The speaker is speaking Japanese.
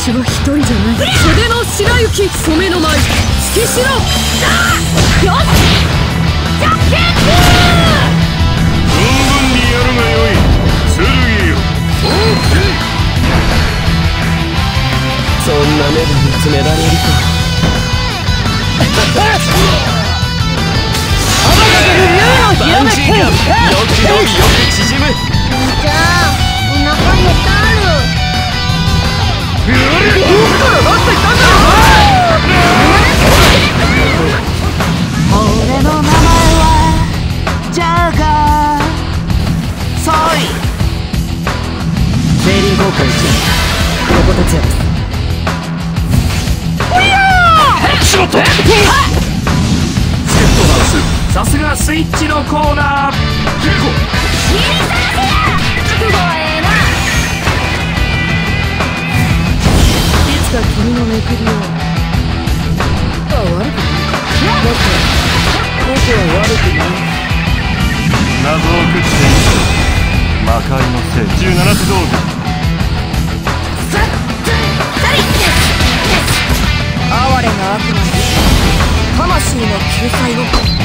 人じゃない。袖の白雪染めの舞よしじゃけん存分にやるがよい。剣よ。そんな目で見つめられるか。バンジーガンよく伸びよく縮むソイ競輪高校1年横達也ですしまったセットダンスさすがスイッチのコーナー結構覚悟はええないつか君のめくりをあ悪くないかだって僕は悪くない謎を食っている魔界の聖い17手道具哀れな悪魔に魂の救済を。